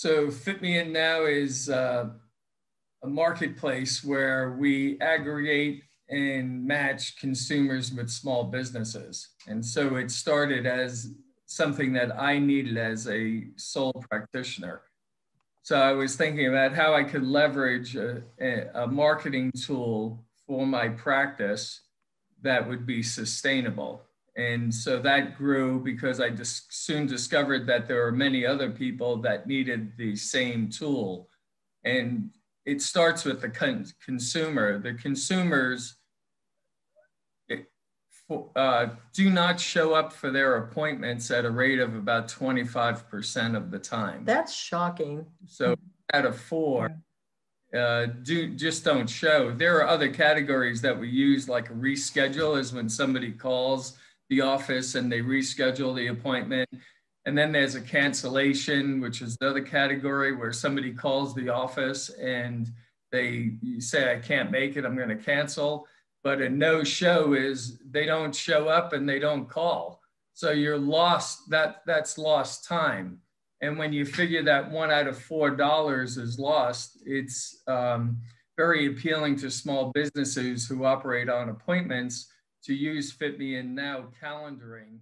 So Fit Me In Now is uh, a marketplace where we aggregate and match consumers with small businesses. And so it started as something that I needed as a sole practitioner. So I was thinking about how I could leverage a, a, marketing tool for my practice that would be sustainable. And so that grew because I just soon discovered that there are many other people that needed the same tool. And it starts with the con consumer. The consumers uh, do not show up for their appointments at a rate of about 25% of the time. That's shocking. So out of four, uh, do just don't show. There are other categories that we use, like a reschedule is when somebody calls the office and they reschedule the appointment. And then there's a cancellation, which is the other category where somebody calls the office and they say, I can't make it, I'm going to cancel but a no show is they don't show up and they don't call. So you're lost, that, that's lost time. And when you figure that one out of four dollars is lost, it's um, very appealing to small businesses who operate on appointments to use Fit Me In Now calendaring